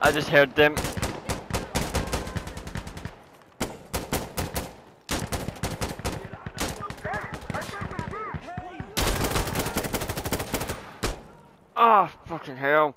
I just heard them. Oh, fucking hell.